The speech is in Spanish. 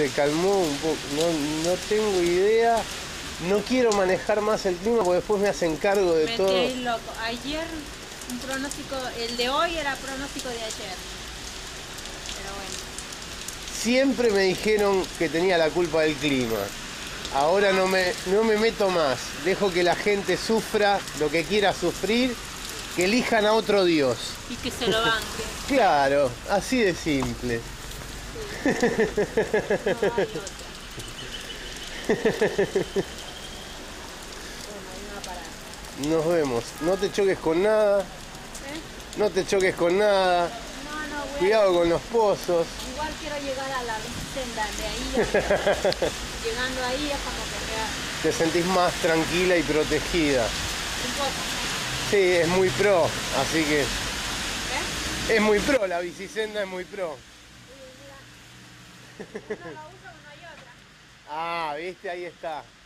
se calmó un poco. No, no tengo idea. No quiero manejar más el clima porque después me hacen cargo de Me todo. loco. Ayer, un pronóstico, el de hoy era pronóstico de ayer. Pero bueno. Siempre me dijeron que tenía la culpa del clima. Ahora no me, no me meto más. Dejo que la gente sufra lo que quiera sufrir, que elijan a otro Dios. Y que se lo banque. Claro, así de simple. Nos vemos. No te choques con nada. No te choques con nada. Cuidado con los pozos. Igual quiero llegar a la senda de ahí. Llegando ahí es como que Te sentís más tranquila y protegida. Sí, es muy pro. Así que ¿Eh? es muy pro. La bicisenda es muy pro. Uno la usa o no hay otra. Ah, viste, ahí está.